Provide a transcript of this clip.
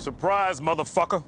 Surprise, motherfucker.